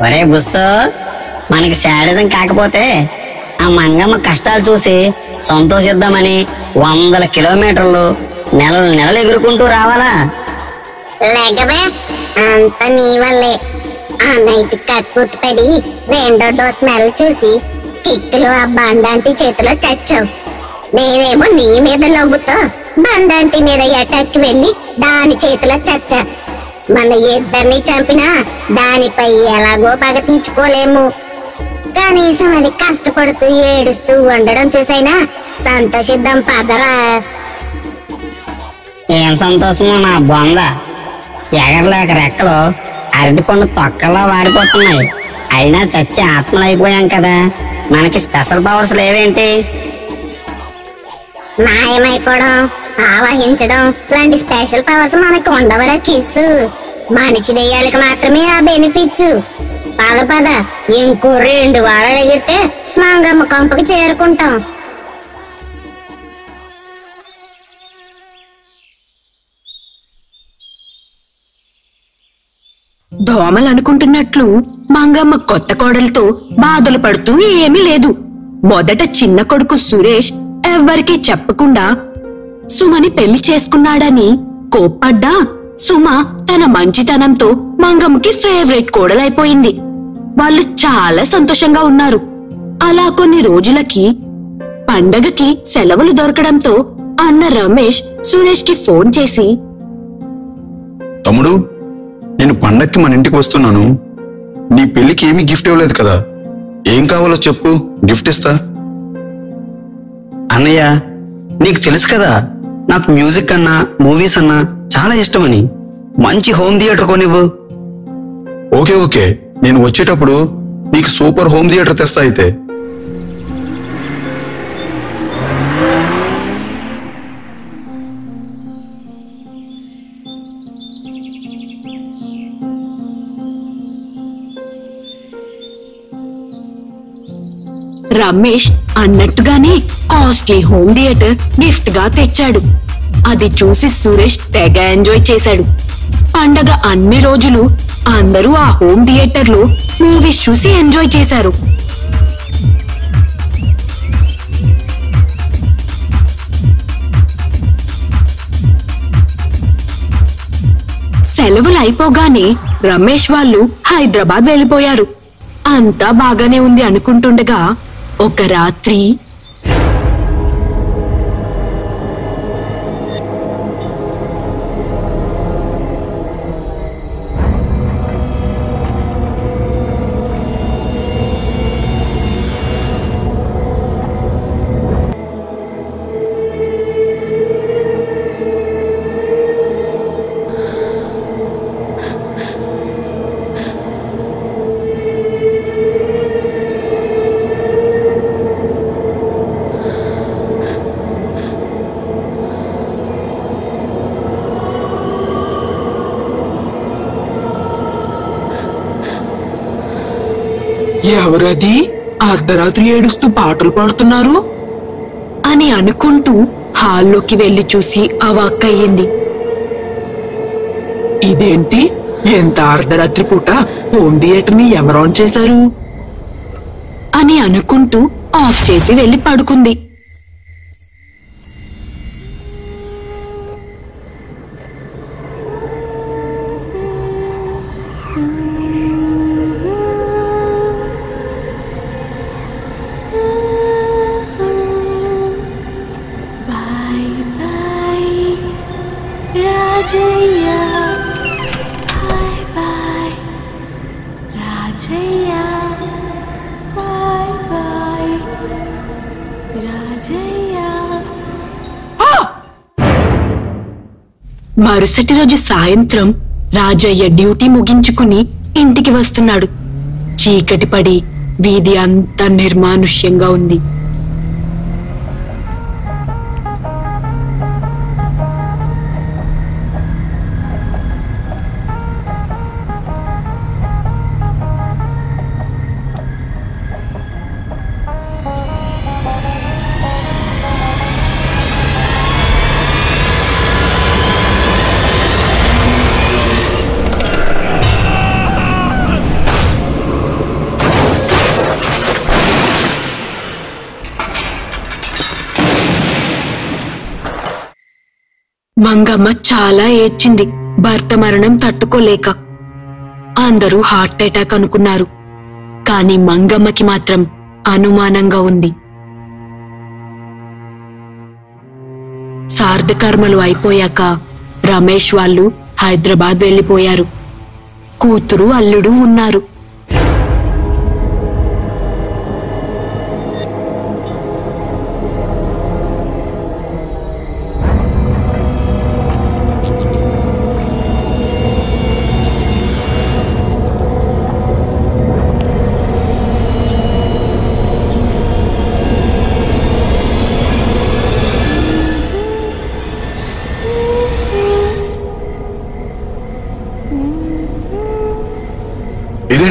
ఒరే బుస్సో మనకి శాడిజం కాకపోతే ఆ మంగమ్మ కష్టాలు చూసి సంతోషిద్దామని వందల కిలోమీటర్లు నెలలు నెలలు ఎగురుకుంటూ రావాలా? లేకబే అంత నీ వల్లే. ఆ నైట్ కట్ పడి రెండో డోస్ స్మెల్ చూసి కిక్కులు ఆ బండాంటి చేతిలో చచ్చావు నేనేమో నీ మీద నవ్వుతో బండాంటి మీద ఎటాక్కి వెళ్ళి దాని చేతిలో చచ్చా. మన ఇద్దరిని చంపినా దానిపై ఎలాగో పగ తీర్చుకోలేము. కనీసం అది కష్టపడుతూ ఏడుస్తూ ఉండడం చూసైనా సంతోషిద్దాం పదరా. ఏం సంతోషమో నా బొంద. ఎగరలేక రెక్కలు అరటిపండు తొక్కలా వారిపోతున్నాయి అయినా చచ్చి ఆత్మలు అయిపోయాం కదా. మనకి స్పెషల్ పవర్స్ లేవేంటి? మాయమైపోవడం. ఆవహించడం. లాంటి స్పెషల్ పవర్స్ మనకు ఉండవరా కిస్సు? మనిషి దెయ్యాలకు మాత్రమే ఆ బెనిఫిట్స్. పద పద. ఇంకో రెండు వారాలు ఎగిరితే మంగమ్మ కొంపకి చేరుకుంటాం. దోమలు అనుకుంటున్నట్లు మంగమ్మ కొత్త కోడలతో బాధలు పడుతూ ఏమీ లేదు. మొదట చిన్న కొడుకు సురేష్ ఎవ్వరికీ చెప్పకుండా సుమని పెళ్ళి చేసుకున్నాడని కోప్పడ్డా సుమ తన మంచితనంతో మంగమ్మకి ఫేవరెట్ కోడలైపోయింది. వాళ్ళు చాలా సంతోషంగా ఉన్నారు. అలా కొన్ని రోజులకి పండగకి సెలవులు దొరకడంతో అన్న రమేష్ సురేష్కి ఫోన్ చేసి తమ్ముడు నేను పండక్కి మన ఇంటికి వస్తున్నాను. నీ పెళ్ళికి ఏమీ గిఫ్ట్ ఇవ్వలేదు కదా. ఏం కావాలో చెప్పు గిఫ్ట్ ఇస్తా. అన్నయ్య నీకు తెలుసు కదా నాకు మ్యూజిక్ అన్నా మూవీస్ అన్నా చాలా ఇష్టమని. మంచి హోమ్ థియేటర్ కొనివ్వు. Okay okay. నేను వచ్చేటప్పుడు నీకు సూపర్ హోమ్ థియేటర్ తెస్తా అయితే. రమేష్ అన్నట్టుగానే కాస్ట్లీ హోమ్ థియేటర్ గిఫ్ట్గా తెచ్చాడు. అది చూసి సురేష్ తెగ ఎంజాయ్ చేశాడు. పండగ అన్ని రోజులు అందరూ ఆ హోమ్ థియేటర్లో మూవీస్ చూసి ఎంజాయ్ చేశారు. సెలవులు అయిపోగానే రమేష్ వాళ్ళు హైదరాబాద్ వెళ్ళిపోయారు. అంతా బాగానే ఉంది అనుకుంటుండగా ఒక రాత్రి ఎవరది? అర్ధరాత్రి ఏడుస్తూ పాటలు పాడుతున్నారు? అని అనుకుంటూ హాల్లోకి వెళ్ళి చూసి అవాక్కయ్యింది ఇదేంటి? ఎంత అర్ధరాత్రి పూట హోమ్ థియేటర్ని ఎవరు ఆన్ చేశారు? అని అనుకుంటూ ఆఫ్ చేసి వెళ్ళి పడుకుంది. Rajayya. Bye bye. Rajayya. Bye bye. Rajayya. మరుసటి రోజు సాయంత్రం రాజయ్య డ్యూటీ ముగించుకుని ఇంటికి వస్తున్నాడు. చీకటి పడి వీధి అంతా నిర్మానుష్యంగా ఉంది. మంగమ్మ చాలా ఏడ్చింది. భర్త మరణం తట్టుకోలేక. అందరూ హార్ట్ అటాక్ అనుకున్నారు. కాని మంగమ్మకి మాత్రం అనుమానంగా ఉంది. సార్థకర్మలు అయిపోయాక రమేష్ వాళ్ళు హైదరాబాద్ వెళ్ళిపోయారు. కూతురు అల్లుడు ఉన్నారు.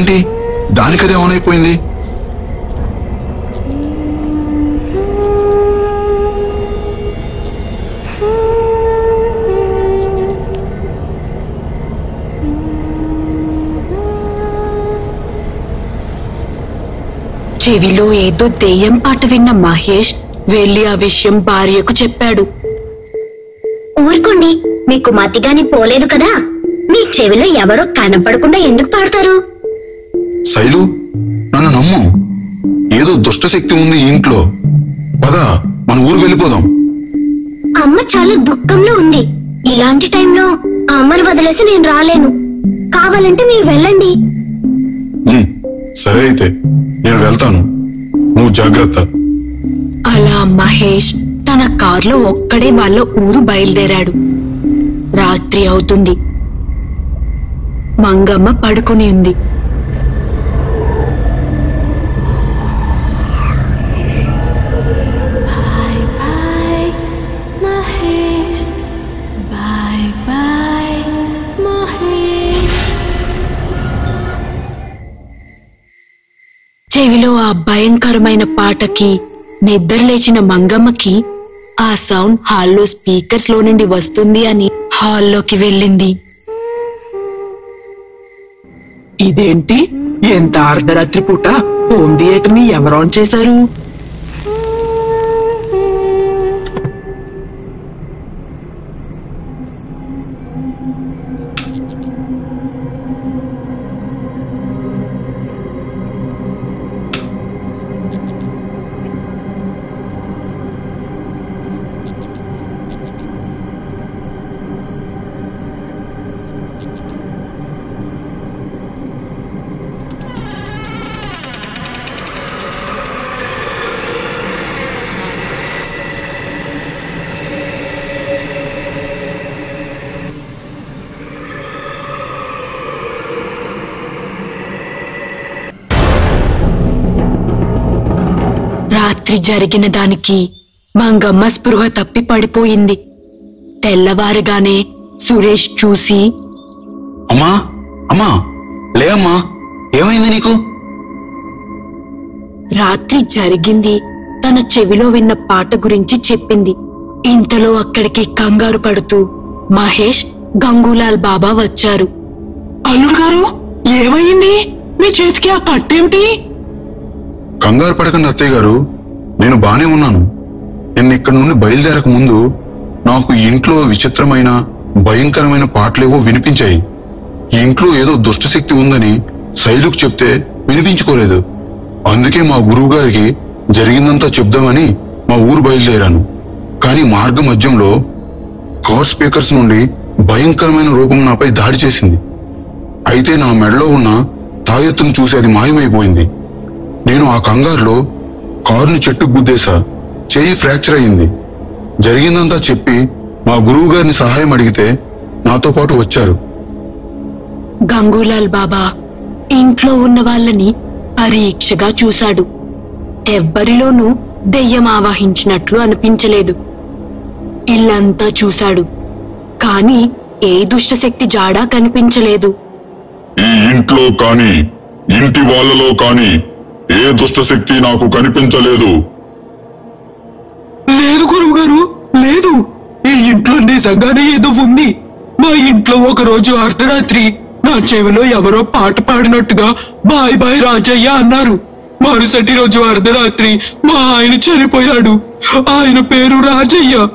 ఇదేంటి దానికదే ఆన్ అయిపోయింది చెవిలో ఏదో దెయ్యం పాట విన్న మహేష్ వెళ్ళి ఆ విషయం భార్యకు చెప్పాడు. ఊరుకోండి మీకు మతిగాని పోలేదు కదా? మీ చెవిలో ఎవరో కనపడకుండా ఎందుకు పాడతారు? శైలు నన్ను నమ్ము. ఏదో దుష్టశక్తి ఉంది ఈ ఇంట్లో. పద మన ఊరు వెళ్ళిపోదాం. అమ్మ చాలా దుఃఖంలో ఉంది. ఇలాంటి టైంలో ఆ అమ్మను వదిలేసి నేను రాలేను. కావాలంటే మీరు వెళ్ళండి. ఉమ్, సరే అయితే నేను వెళ్తాను. నువ్వు జాగ్రత్త. అలా మహేష్ తన కార్లో ఒక్కడే వాళ్ళ ఊరు బయలుదేరాడు. రాత్రి అవుతుంది. మంగమ్మ పడుకుని ఉంది. చెవిలో ఆ భయంకరమైన పాటకి నిద్రలేచిన మంగమ్మకి ఆ సౌండ్ హాల్లో స్పీకర్స్లో నుండి వస్తుంది అని హాల్లోకి వెళ్ళింది. ఇదేంటి? ఎంత అర్ధరాత్రి పూట హోమ్ థియేటర్ని ఎవరు చేశారు? రాత్రి జరిగిన దానికి మంగమ్మ స్పృహ తప్పి పడిపోయింది. తెల్లవారుగానే సురేష్ చూసి అమ్మా అమ్మా లే అమ్మా ఏమైంది నీకు? రాత్రి జరిగింది తన చెవిలో విన్న పాట గురించి చెప్పింది. ఇంతలో అక్కడికి కంగారు పడుతూ మహేష్ గంగూలాల్ బాబా వచ్చారు. అల్లుడు గారు ఏమైంది? మీ చేతికి ఆ కట్టేమిటి? కంగారు పడకండి అత్తయ్య గారు. నేను బానే ఉన్నాను. నిన్న ఇక్కడి నుండి బయలుదేరక ముందు నాకు ఇంట్లో విచిత్రమైన భయంకరమైన పాటలేవో వినిపించాయి. ఇంట్లో ఏదో దుష్టశక్తి ఉందని శైలుకు చెప్తే వినిపించుకోలేదు. అందుకే మా గురువు గారికి జరిగిందంతా చెప్దామని మా ఊరు బయలుదేరాను. కానీ మార్గ మధ్యంలో కార్ స్పీకర్స్ నుండి భయంకరమైన రూపం నాపై దాడి చేసింది. అయితే నా మెడలో ఉన్న తాయెత్తును చూసి అది మాయమైపోయింది. నేను ఆ కంగారులో కారుని చెట్టుకు గుద్దేశా. చేయి ఫ్రాక్చర్ అయింది జరిగిందంతా చెప్పి మా గురువు గారిని సహాయం అడిగితే నాతో పాటు వచ్చారు. గంగూలాల్ బాబా ఇంట్లో ఉన్న వాళ్ళని పరీక్షగా చూశాడు. ఎవ్వరిలోనూ దెయ్యం ఆవాహించినట్లు అనిపించలేదు. ఇల్లంతా చూశాడు. కాని ఏ దుష్టశక్తి జాడా కనిపించలేదు. ఈ ఇంట్లో కాని ఇంటి వాళ్ళలో కాని ఏ దుష్టశక్తి నాకు కనిపించలేదు. లేదు గురువు గారు లేదు. ఈ ఇంట్లో నిజంగానే ఏదో ఉంది. మా ఇంట్లో ఒక రోజు అర్ధరాత్రి నా చెవిలో ఎవరో పాట పాడినట్టుగా బాయ్ బాయ్ రాజయ్య అన్నారు. మరుసటి రోజు అర్ధరాత్రి మా ఆయన చనిపోయాడు. ఆయన పేరు రాజయ్య.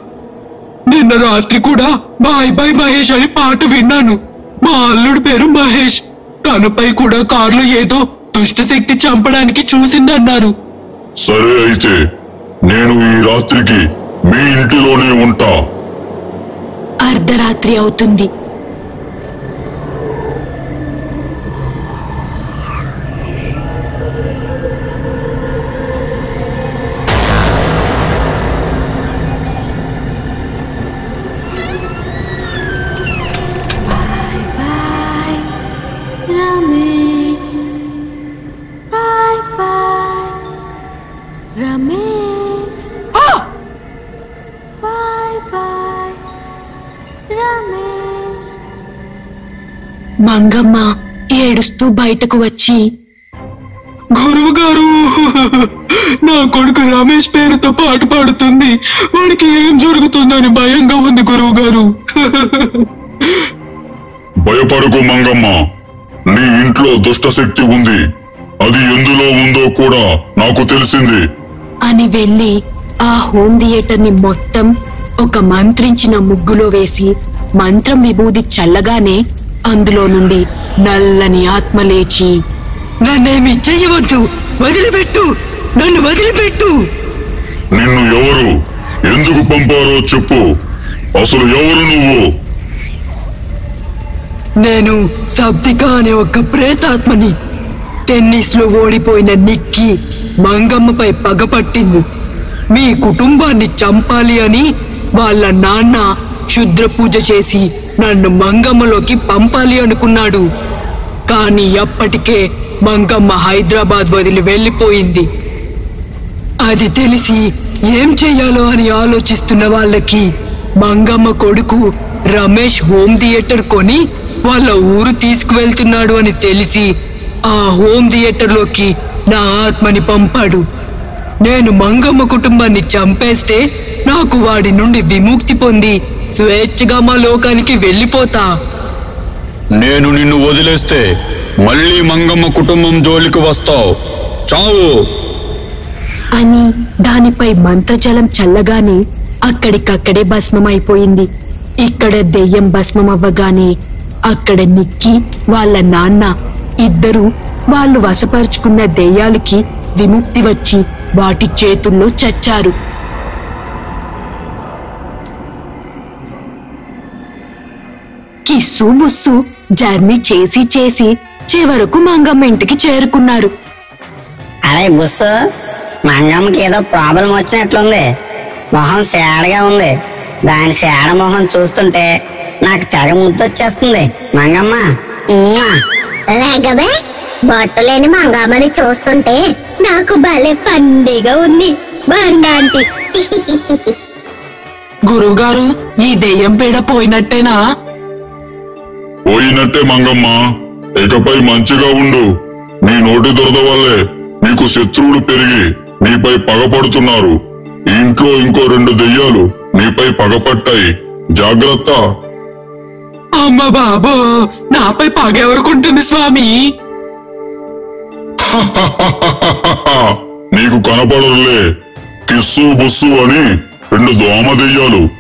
నిన్న రాత్రి కూడా బాయ్ బాయ్ మహేష్ అని పాట విన్నాను. మా అల్లుడి పేరు మహేష్. తనపై కూడా కారులో ఏదో దుష్ట శక్తి చంపడానికి చూసిందన్నారు. సరే అయితే నేను ఈ రాత్రికి మీ ఇంటిలోనే ఉంటా. అర్ధరాత్రి అవుతుంది. మంగమ్మ ఏడుస్తూ బయటకు వచ్చి గురువు గారు నా కొడుకు రమేష్ పేరుతో పాట పాడుతుంది. వాడికి ఏం జరుగుతుందని భయంగా ఉంది గురువు గారు భయపడకు మంగమ్మ. నీ ఇంట్లో దుష్టశక్తి ఉంది. అది ఎందులో ఉందో కూడా నాకు తెలిసింది. అని వెళ్ళి ఆ హోమ్ థియేటర్ని మొత్తం ఒక మంత్రించిన ముగ్గులో వేసి మంత్రం విభూది చల్లగానే అందులో నుండి నల్లని ఆత్మ లేచి నన్నేమి చెయ్యవద్దు వదిలిపెట్టు నన్ను వదిలిపెట్టు. నిన్ను ఎవరు ఎందుకు పంపారో చెప్పు. అసలు ఎవరు నువ్వు? నేను సబ్దిక అనే ఒక ప్రేతాత్మని. టెన్నిస్లో ఓడిపోయిన నిక్కి మంగమ్మపై పగపట్టింది మీ కుటుంబాన్ని చంపాలి అని వాళ్ళ నాన్న క్షుద్ర పూజ చేసి నన్ను మంగమ్మలోకి పంపాలి అనుకున్నాడు. కానీ అప్పటికే మంగమ్మ హైదరాబాద్ వదిలి వెళ్ళిపోయింది. అది తెలిసి ఏం చెయ్యాలో అని ఆలోచిస్తున్న వాళ్ళకి మంగమ్మ కొడుకు రమేష్ హోమ్ థియేటర్ కొని వాళ్ళ ఊరు తీసుకువెళ్తున్నాడు అని తెలిసి ఆ హోమ్ థియేటర్లోకి నా ఆత్మని పంపాడు. నేను మంగమ్మ కుటుంబాన్ని చంపేస్తే నాకు వాడి నుండి విముక్తి పొంది స్వేచ్ఛగా మా లోకానికి వెళ్ళిపోతా. నేను నిన్ను వదిలేస్తే మళ్ళీ మంగమ్మ కుటుంబం జోలికి వస్తావు. చావు. అని దానిపై మంత్రజలం చల్లగానే అక్కడికక్కడే భస్మమైపోయింది. ఇక్కడ దెయ్యం భస్మమవ్వగానే అక్కడ నిక్కి వాళ్ళ నాన్న ఇద్దరు వాళ్ళు వశపరుచుకున్న దెయ్యాలకి విముక్తి వచ్చి వాటి చేతుల్లో చచ్చారు. కిస్సు బుస్సు జర్నీ చేసి చేసి చివరకు మంగమ్మ ఇంటికి చేరుకున్నారు. అరే బుస్సు మంగమ్మకి ఏదో ప్రాబ్లం వచ్చినట్లుంది. మొహం సేడగా ఉంది. దాని సేడ మొహం చూస్తుంటే నాకు తెగ ముద్దొచ్చేస్తుంది. మంగమ్మ. లేగబే బొట్టలేని మంగమ్మని చూస్తుంటే నాకు భలే ఫండీగా ఉంది. బండాంటి గురువుగారు ఈ దెయ్యం పీడ పోయినట్టేనా? పోయినట్టే మంగమ్మ. ఇకపై మంచిగా ఉండు. నీ నోటి దురద వల్లే నీకు శత్రువులు పెరిగి నీపై పగపడుతున్నారు. ఇంట్లో ఇంకో రెండు దెయ్యాలు నీపై పగపట్టాయి. జాగ్రత్త. అమ్మ బాబు నాపై పగెవరుకుంటుంది స్వామి? నీకు కనపడరులే. కిస్సు బుస్సు అని రెండు దోమ దెయ్యాలు.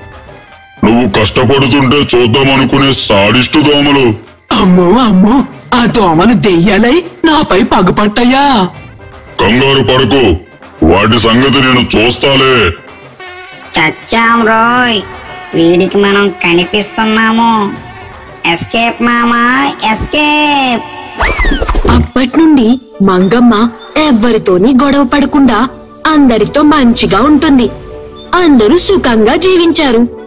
నువ్వు కష్టపడుతుంటే చూద్దామనుకునే సాడిస్టు దోమలు. అమ్మో అమ్మో ఆ దోమలు దెయ్యాలై నాపై పగపట్టయ్యా కంగారు పడకు. వాటి సంగతి నేను చూస్తాలే. చచ్చాం రోయ్. వీడికి మనం కనిపిస్తున్నాము. ఎస్కేప్ మామా ఎస్కేప్ అప్పటి నుండి మంగమ్మ ఎవ్వరితోని గొడవ పడకుండా అందరితో మంచిగా ఉంటుంది. అందరూ సుఖంగా జీవించారు.